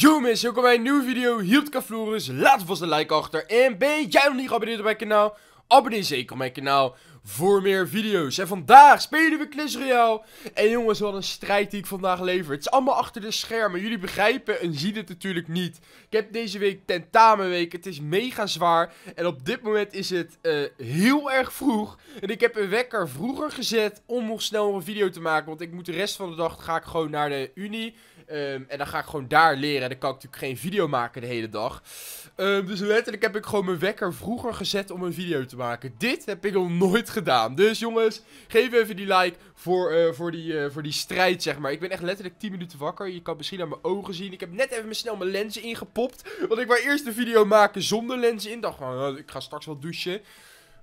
Yo mensen, welkom bij een nieuwe video hier op. Laat vast een like achter. En ben jij nog niet geabonneerd op mijn kanaal? Abonneer zeker op mijn kanaal voor meer video's. En vandaag spelen we Clash Royale. En jongens, wat een strijd die ik vandaag lever. Het is allemaal achter de schermen. Jullie begrijpen en zien het natuurlijk niet. Ik heb deze week tentamenweek. Het is mega zwaar. En op dit moment is het uh, heel erg vroeg. En ik heb een wekker vroeger gezet om nog snel een video te maken. Want ik moet de rest van de dag ga ik gewoon naar de Unie. Um, en dan ga ik gewoon daar leren. En dan kan ik natuurlijk geen video maken de hele dag. Um, dus letterlijk heb ik gewoon mijn wekker vroeger gezet om een video te maken. Dit heb ik nog nooit gedaan. Dus jongens, geef even die like voor, uh, voor, die, uh, voor die strijd, zeg maar. Ik ben echt letterlijk 10 minuten wakker. Je kan misschien aan mijn ogen zien. Ik heb net even snel mijn lenzen ingepopt. Want ik wou eerst een video maken zonder lenzen in. Dacht gewoon, ik ga straks wel douchen.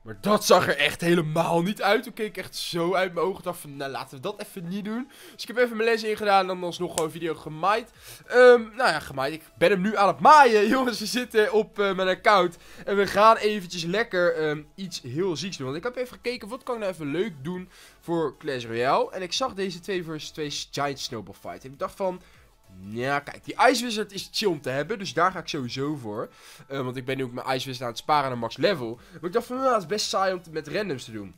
Maar dat zag er echt helemaal niet uit. Toen keek ik echt zo uit mijn ogen. dacht van, nou laten we dat even niet doen. Dus ik heb even mijn les ingedaan en dan alsnog gewoon een video gemaaid. Um, nou ja, gemaaid. Ik ben hem nu aan het maaien. Jongens, we zitten op uh, mijn account. En we gaan eventjes lekker um, iets heel zieks doen. Want ik heb even gekeken, wat kan ik nou even leuk doen voor Clash Royale. En ik zag deze 2 vs 2 Giant Snowball Fight. En ik dacht van, ja, kijk, die Ice Wizard is chill om te hebben. Dus daar ga ik sowieso voor. Uh, want ik ben nu ook mijn Ice Wizard aan het sparen naar max level. Maar ik dacht van, nou, het is best saai om te, met randoms te doen.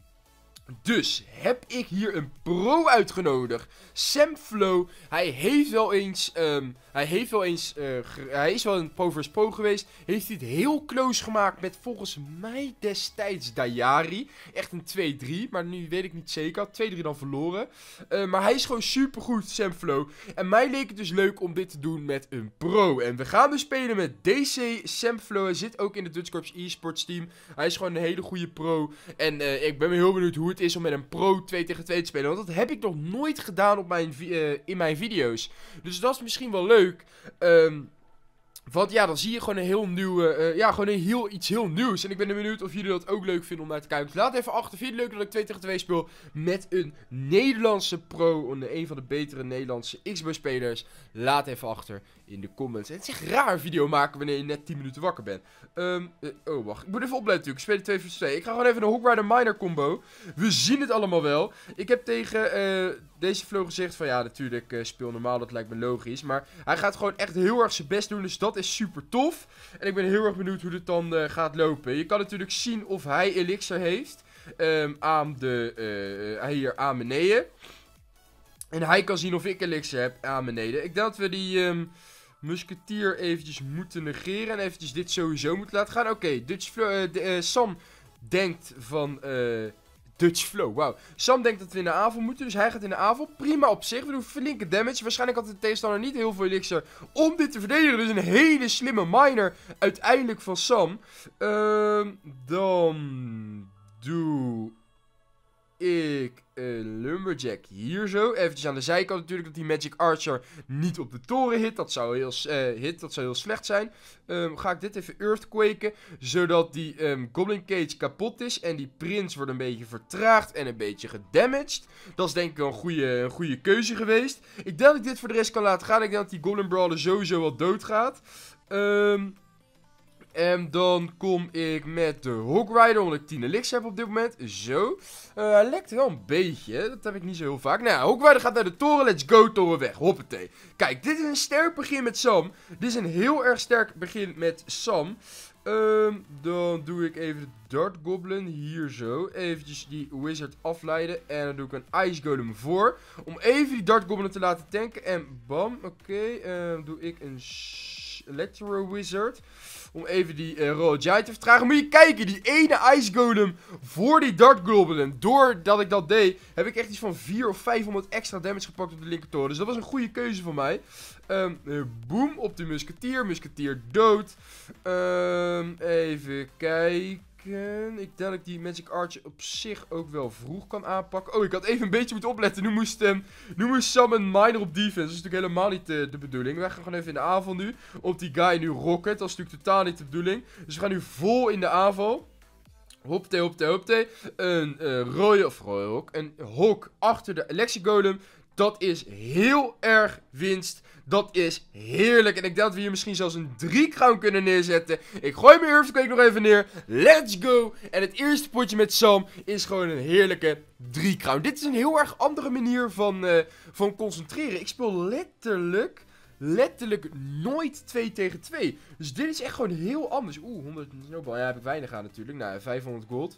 Dus heb ik hier een pro uitgenodigd. Sam Flow. Hij heeft wel eens. Um, hij heeft wel eens. Uh, hij is wel een pro vs pro geweest. Heeft het heel close gemaakt met volgens mij destijds Dayari. Echt een 2-3. Maar nu weet ik niet zeker. 2-3 dan verloren. Uh, maar hij is gewoon super goed, Sam Flow. En mij leek het dus leuk om dit te doen met een pro. En we gaan dus spelen met DC Sam Flow. Hij zit ook in de Dutch Corps eSports team. Hij is gewoon een hele goede pro. En uh, ik ben heel benieuwd hoe het is om met een pro 2 tegen 2 te spelen. Want dat heb ik nog nooit gedaan op mijn, uh, in mijn video's. Dus dat is misschien wel leuk. Um, want ja, dan zie je gewoon een heel nieuwe, uh, ja, gewoon een heel, iets heel nieuws. En ik ben benieuwd of jullie dat ook leuk vinden om naar te kijken. Dus laat even achter, vind je het leuk dat ik 2 tegen 2 speel met een Nederlandse pro, een van de betere Nederlandse Xbox-spelers? Laat even achter in de comments. En het is echt raar video maken wanneer je net 10 minuten wakker bent. Um, uh, oh, wacht. Ik moet even opletten natuurlijk. Ik speel 2 vs 2. Ik ga gewoon even een Hogrider Miner combo. We zien het allemaal wel. Ik heb tegen uh, deze flow gezegd van ja, natuurlijk uh, speel normaal. Dat lijkt me logisch. Maar hij gaat gewoon echt heel erg zijn best doen. Dus dat is super tof. En ik ben heel erg benieuwd hoe dit dan uh, gaat lopen. Je kan natuurlijk zien of hij elixir heeft. Um, aan de, uh, hier aan beneden. En hij kan zien of ik elixir heb aan beneden. Ik denk dat we die um, musketier eventjes moeten negeren. En eventjes dit sowieso moeten laten gaan. Oké, uh, Sam denkt van... Dutch wauw. Sam denkt dat we in de avond moeten, dus hij gaat in de avond. Prima op zich, we doen flinke damage. Waarschijnlijk had de tegenstander niet heel veel elixir om dit te verdedigen. Dus een hele slimme miner uiteindelijk van Sam. Uh, dan doe ik een Lumberjack hier zo. Eventjes aan de zijkant natuurlijk dat die Magic Archer niet op de toren hit. Dat zou heel, uh, hit, dat zou heel slecht zijn. Um, ga ik dit even earthquaken. Zodat die um, Goblin Cage kapot is. En die Prins wordt een beetje vertraagd en een beetje gedamaged. Dat is denk ik wel een goede, een goede keuze geweest. Ik denk dat ik dit voor de rest kan laten gaan. Ik denk dat die Goblin Brawler sowieso wel doodgaat. Um, en dan kom ik met de Hogrider, omdat ik 10 elixir heb op dit moment. Zo. Uh, lekt wel een beetje. Dat heb ik niet zo heel vaak. Nou ja, Hogrider gaat naar de toren. Let's go, toren weg. Hoppatee. Kijk, dit is een sterk begin met Sam. Dit is een heel erg sterk begin met Sam. Um, dan doe ik even de Dart Goblin hier zo. Eventjes die Wizard afleiden. En dan doe ik een Ice Golem voor. Om even die Dart Goblin te laten tanken. En bam, oké. Uh, doe ik een Electro Wizard. Om even die uh, Royal Giant te vertragen. Moet je kijken, die ene Ice Golem voor die Dart Goblin. Doordat ik dat deed, heb ik echt iets van 400 of 500 extra damage gepakt op de linkertoren. Dus dat was een goede keuze van mij. Um, uh, boom, op de musketier. Musketier dood. Um, even kijken. Ik denk dat ik die Magic Archer op zich ook wel vroeg kan aanpakken. Oh, ik had even een beetje moeten opletten. Nu moest, um, nu moest Sam een miner op defense. Dat is natuurlijk helemaal niet uh, de bedoeling. Wij gaan gewoon even in de aanval nu. Op die guy nu rocket. Dat is natuurlijk totaal niet de bedoeling. Dus we gaan nu vol in de aanval. Hopte, hopte, hopte. Een uh, rode, of rode Een hok achter de Alexi Golem. Dat is heel erg winst. Dat is heerlijk. En ik denk dat we hier misschien zelfs een 3 crown kunnen neerzetten. Ik gooi mijn Earthquake nog even neer. Let's go. En het eerste potje met Sam is gewoon een heerlijke 3 crown. Dit is een heel erg andere manier van, uh, van concentreren. Ik speel letterlijk letterlijk nooit 2 tegen 2. Dus dit is echt gewoon heel anders. Oeh, 100 snowball. Ja, heb ik weinig aan natuurlijk. Nou, 500 gold.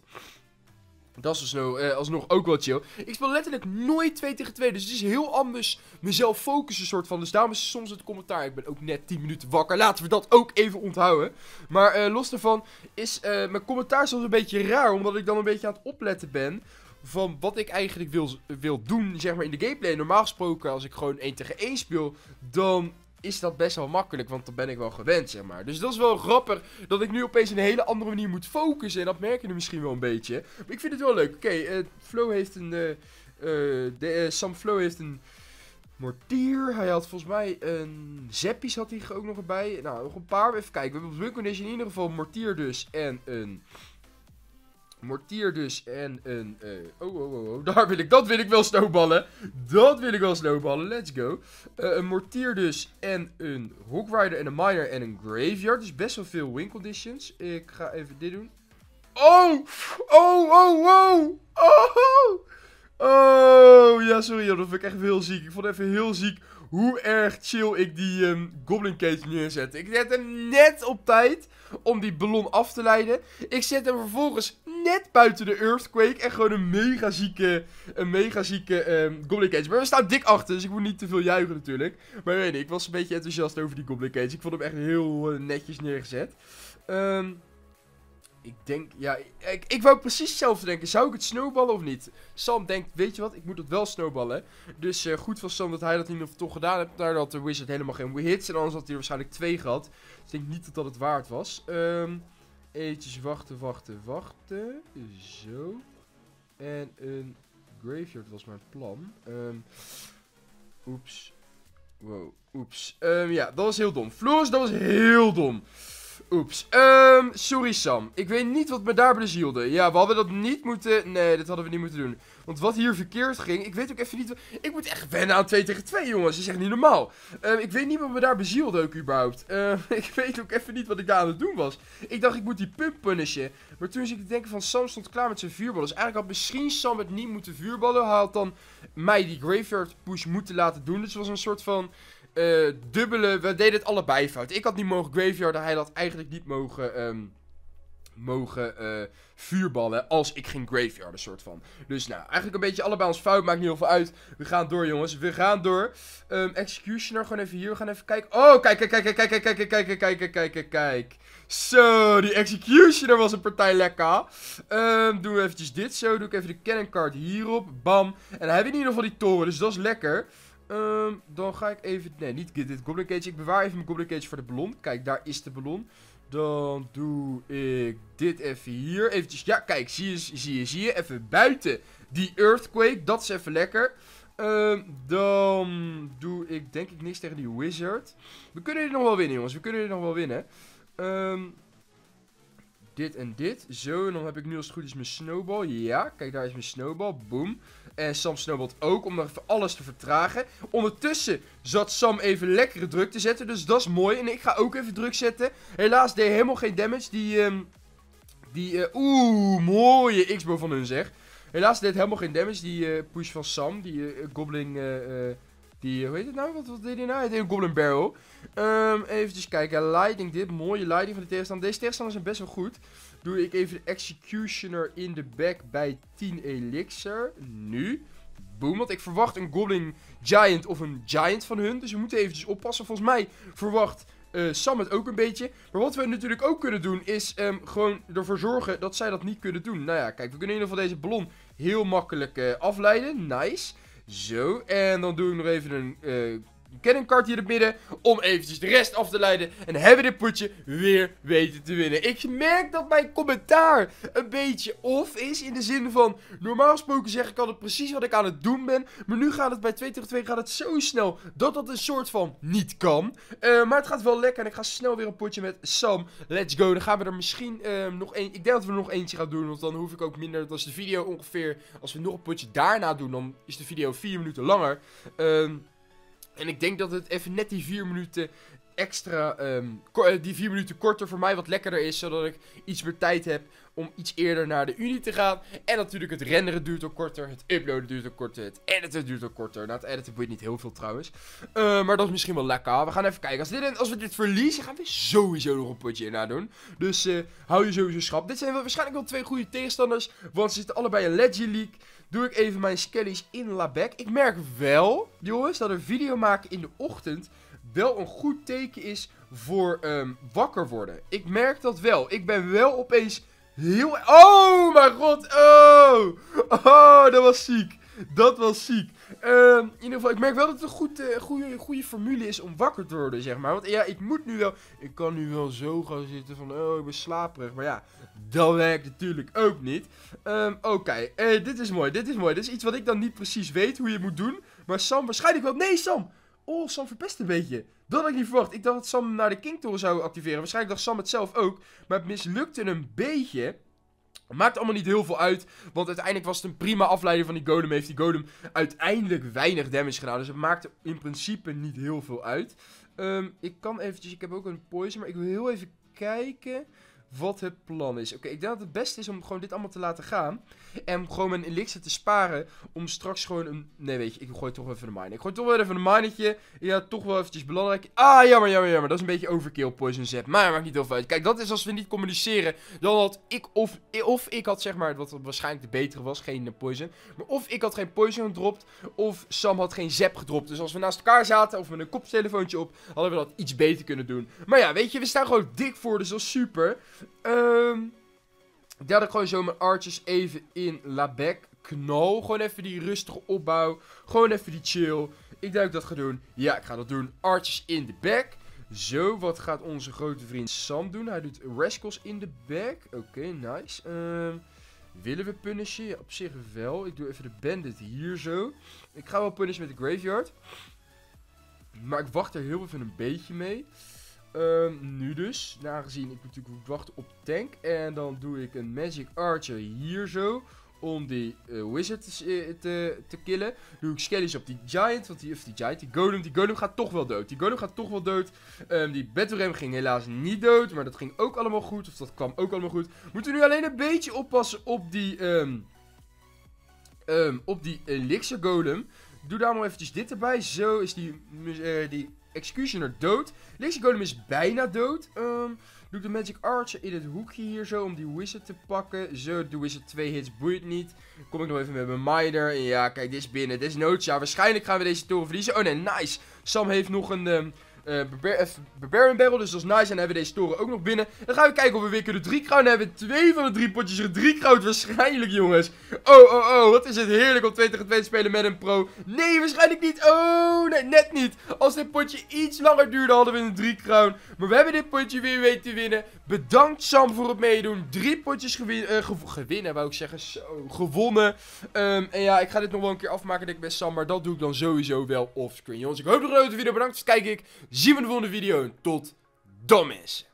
Dat is dus nou, eh, alsnog ook wel chill. Ik speel letterlijk nooit 2 tegen 2. Dus het is heel anders mezelf focussen soort van. Dus daarom is soms het commentaar. Ik ben ook net 10 minuten wakker. Laten we dat ook even onthouden. Maar eh, los daarvan is eh, mijn commentaar soms een beetje raar. Omdat ik dan een beetje aan het opletten ben. Van wat ik eigenlijk wil, wil doen, zeg maar, in de gameplay. Normaal gesproken, als ik gewoon 1 tegen 1 speel, dan is dat best wel makkelijk, want dan ben ik wel gewend, zeg maar. Dus dat is wel grappig dat ik nu opeens een hele andere manier moet focussen. En dat merk je nu misschien wel een beetje. Maar ik vind het wel leuk. Oké, okay, Flo heeft een... Uh, de, Sam Flo heeft een mortier. Hij had volgens mij een Zeppies had hij ook nog erbij. Nou, nog een paar. Even kijken. We hebben op Win in ieder geval mortier dus en een mortier dus en een... Uh, oh, oh, oh, oh, daar wil ik, dat wil ik wel snowballen. Dat wil ik wel snowballen, let's go. Uh, een mortier dus en een Hogrider en een Miner en een Graveyard. Dus best wel veel win conditions. Ik ga even dit doen. Oh! Oh, oh, oh! Oh! Oh, ja, sorry, dat vind ik echt heel ziek. Ik vond even heel ziek hoe erg chill ik die um, Goblin Cage neerzet. Ik zet hem net op tijd om die ballon af te leiden. Ik zet hem vervolgens net buiten de Earthquake. En gewoon een mega zieke, een mega zieke um, Goblin Cage. Maar we staan dik achter, dus ik moet niet te veel juichen natuurlijk. Maar weet ik, ik was een beetje enthousiast over die Goblin Cage. Ik vond hem echt heel uh, netjes neergezet. Um, ik denk, ja, ik, ik wou precies hetzelfde denken. Zou ik het snowballen of niet? Sam denkt, weet je wat, ik moet het wel snowballen. Dus uh, goed van Sam dat hij dat niet of toch gedaan heeft. Daar had de Wizard helemaal geen hits. En anders had hij waarschijnlijk twee gehad. Dus ik denk niet dat dat het waard was. Um, eventjes wachten, wachten, wachten. Zo. En een graveyard was mijn plan. Um, oeps. Wow, oeps. Um, ja, dat was heel dom. Floris, dat was heel dom. Oeps. Um, sorry Sam. Ik weet niet wat me daarbij bezielde. Ja, we hadden dat niet moeten... Nee, dat hadden we niet moeten doen. Want wat hier verkeerd ging... Ik weet ook even niet... Ik moet echt wennen aan 2 tegen 2, jongens. Dat is echt niet normaal. Um, ik weet niet wat me daar bezielde ook überhaupt. Um, ik weet ook even niet wat ik daar aan het doen was. Ik dacht, ik moet die pump punishen. Maar toen zit ik te denken van... Sam stond klaar met zijn vuurballen. Dus eigenlijk had misschien Sam het niet moeten vuurballen. Hij had dan mij die graveyard push moeten laten doen. Dus het was een soort van... Uh, dubbele, we deden het allebei fout. Ik had niet mogen graveyarden, hij had eigenlijk niet mogen, um, mogen uh, vuurballen als ik ging graveyarden, soort van. Dus nou, eigenlijk een beetje allebei ons fout, maakt niet heel veel uit. We gaan door, jongens, we gaan door. Um, Executioner, gewoon even hier, we gaan even kijken. Oh, kijk, kijk, kijk, kijk, kijk, kijk, kijk, kijk, kijk, kijk, kijk, kijk. Zo, die Executioner was een partij lekker. Um, doen we eventjes dit zo, doe ik even de cannon card hierop, bam. En dan hebben we in ieder geval die toren, dus dat is lekker. Um, dan ga ik even... Nee, niet dit Goblin Cage. Ik bewaar even mijn Goblin Cage voor de ballon. Kijk, daar is de ballon. Dan doe ik dit even hier. Eventjes, ja, kijk, zie je, zie je, zie je. Even buiten die Earthquake. Dat is even lekker. Um, dan doe ik denk ik niks tegen die Wizard. We kunnen dit nog wel winnen, jongens. We kunnen dit nog wel winnen. Um, dit en dit. Zo, en dan heb ik nu als het goed is mijn snowball. Ja, kijk, daar is mijn snowball. Boom. En Sam snowballt ook, om even alles te vertragen. Ondertussen zat Sam even lekkere druk te zetten, dus dat is mooi. En ik ga ook even druk zetten. Helaas deed helemaal geen damage. Die, um, die, uh, oeh, mooie X-bow van hun zeg. Helaas deed helemaal geen damage, die uh, push van Sam. Die uh, Goblin, die, hoe heet het nou? Wat, wat deed hij nou? Hij deed een Goblin Barrel. Um, eventjes kijken. Lighting, dit. Mooie lighting van de tegenstander. Deze tegenstanders zijn best wel goed. Doe ik even de Executioner in de back bij 10 Elixir. Nu. Boom, want ik verwacht een Goblin Giant of een Giant van hun. Dus we moeten eventjes oppassen. Volgens mij verwacht uh, Sam het ook een beetje. Maar wat we natuurlijk ook kunnen doen is um, gewoon ervoor zorgen dat zij dat niet kunnen doen. Nou ja, kijk, we kunnen in ieder geval deze ballon heel makkelijk uh, afleiden. Nice. Zo, en dan doe ik nog even een kart hier in het midden. Om eventjes de rest af te leiden. En hebben we dit potje weer weten te winnen. Ik merk dat mijn commentaar een beetje off is. In de zin van, normaal gesproken zeg ik altijd precies wat ik aan het doen ben. Maar nu gaat het bij 2 tegen 2 gaat het zo snel dat dat een soort van niet kan. Uh, maar het gaat wel lekker. En ik ga snel weer een potje met Sam. Let's go. Dan gaan we er misschien uh, nog één. Ik denk dat we er nog eentje gaan doen. Want dan hoef ik ook minder. Dat is de video ongeveer. Als we nog een potje daarna doen, dan is de video 4 minuten langer. Ehm... En ik denk dat het even net die 4 minuten extra, ehm, eh, die 4 minuten korter voor mij wat lekkerder is. Zodat ik iets meer tijd heb om iets eerder naar de Unie te gaan. En natuurlijk het renderen duurt ook korter. Het uploaden duurt ook korter. Het editen duurt ook korter. Nou, het editen boeit niet heel veel trouwens. Eh, maar dat is misschien wel lekker. We gaan even kijken. Als, dit, als we dit verliezen, gaan we sowieso nog een potje in doen. Dus eh, hou je sowieso schrap. Dit zijn wel, waarschijnlijk wel twee goede tegenstanders. Want ze zitten allebei in Legend League. Doe ik even mijn skellies in Labek. Ik merk wel, jongens, dat een video maken in de ochtend wel een goed teken is voor ehm, wakker worden. Ik merk dat wel. Ik ben wel opeens heel... Oh, mijn god. Oh. Oh, dat was ziek. Dat was ziek. Ehm, in ieder geval, ik merk wel dat het een goed, eh, goede, goede formule is om wakker te worden, zeg maar. Want ja, ik moet nu wel... Ik kan nu wel zo gaan zitten van, oh, ik ben slaperig. Maar ja, dat werkt natuurlijk ook niet. Ehm, Oké, eh, dit is mooi, dit is mooi. Dit is iets wat ik dan niet precies weet hoe je moet doen. Maar Sam waarschijnlijk wel... Nee, Sam! Oh, Sam verpest een beetje. Dat had ik niet verwacht. Ik dacht dat Sam naar de King Toren zou activeren. Waarschijnlijk dacht Sam het zelf ook. Maar het mislukte een beetje. Maakt allemaal niet heel veel uit. Want uiteindelijk was het een prima afleiding van die golem. Heeft die golem uiteindelijk weinig damage gedaan. Dus het maakte in principe niet heel veel uit. Ehm, ik kan eventjes... Ik heb ook een poison. Maar ik wil heel even kijken wat het plan is. Oké, ik denk dat het beste is om gewoon dit allemaal te laten gaan. En gewoon mijn elixir te sparen. Om straks gewoon een... Nee, weet je, ik gooi toch even een mine. Ik gooi toch wel even een minetje. Ja, toch wel eventjes belangrijk. Ah, jammer, jammer, jammer. Dat is een beetje overkill, poison zap. Maar maakt niet heel veel uit. Kijk, dat is als we niet communiceren. Dan had ik of... Of ik had zeg maar, wat waarschijnlijk de betere was, geen poison. Maar of ik had geen poison gedropt. Of Sam had geen zap gedropt. Dus als we naast elkaar zaten, of met een koptelefoontje op, hadden we dat iets beter kunnen doen. Maar ja, weet je, we staan gewoon dik voor, dus dat is super. Daar had ik gewoon zo mijn archers even in Labek knal. Gewoon even die rustige opbouw. Gewoon even die chill. Ik denk dat ik dat ga doen. Ja, ik ga dat doen. Archers in de back. Zo, wat gaat onze grote vriend Sam doen? Hij doet rascals in de back. Oké, nice. Ehm, willen we punishen? Ja, op zich wel. Ik doe even de bandit hier zo. Ik ga wel punishen met de graveyard. Maar ik wacht er heel even een beetje mee. Ehm, nu dus, aangezien ik natuurlijk moet wachten op tank. En dan doe ik een Magic Archer hier zo. Om die eh, Wizard te, eh, te, te killen. Doe ik Skellies op die Giant. Want die, of die Giant, die Golem. Die Golem gaat toch wel dood. Die Golem gaat toch wel dood. Ehm, die Battle ging helaas niet dood. Maar dat ging ook allemaal goed. Of dat kwam ook allemaal goed. Moeten we nu alleen een beetje oppassen op die... ehm, op die Elixir Golem. Doe daar maar eventjes dit erbij. Zo is die, eh, die Executioner dood. Golem is bijna dood. Ehm, doe de Magic Archer in het hoekje hier zo om die Wizard te pakken. Zo, de Wizard twee hits boeit niet. Kom ik nog even met mijn Miner. Ja, kijk, dit is binnen. Dit is noods. Ja, waarschijnlijk gaan we deze toren verliezen. Oh nee, nice. Sam heeft nog een... ehm, eh, eh, Barbarian Barrel, dus dat is nice. En dan hebben we deze toren ook nog binnen. Dan gaan we kijken of we weer kunnen drie crown hebben. Twee van de drie potjes drie crown waarschijnlijk, jongens. Oh, oh, oh, wat is het heerlijk om 2 tegen 2 te spelen met een pro. Nee, waarschijnlijk niet. Oh, nee, net niet. Als dit potje iets langer duurde, hadden we een drie crown. Maar we hebben dit potje weer weten te winnen. Bedankt Sam voor het meedoen. Drie potjes eh, gew- gewinnen, wou ik zeggen. Zo, gewonnen. Ehm, en ja, ik ga dit nog wel een keer afmaken, denk ik, met Sam. Maar dat doe ik dan sowieso wel offscreen. Jongens, ik hoop dat jullie de video. Bedankt voor het kijken. Zien we de volgende video. Tot dan, mensen.